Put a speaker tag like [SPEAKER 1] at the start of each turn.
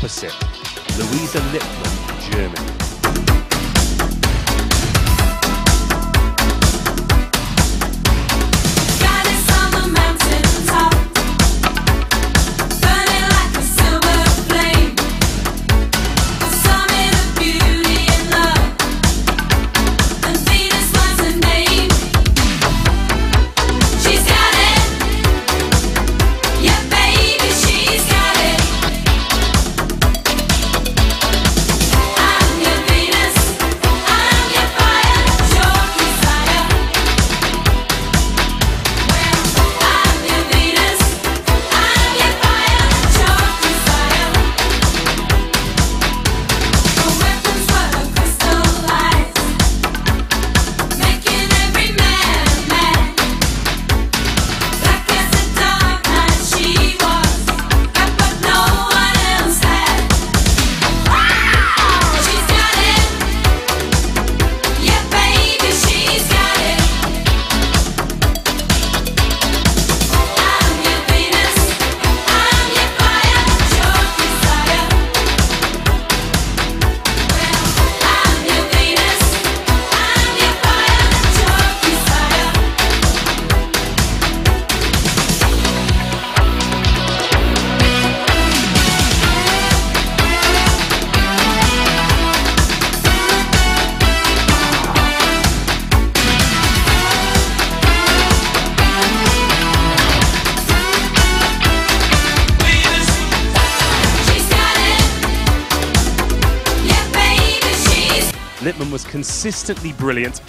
[SPEAKER 1] opposite, Louisa Lippmann, Germany. Lippmann was consistently brilliant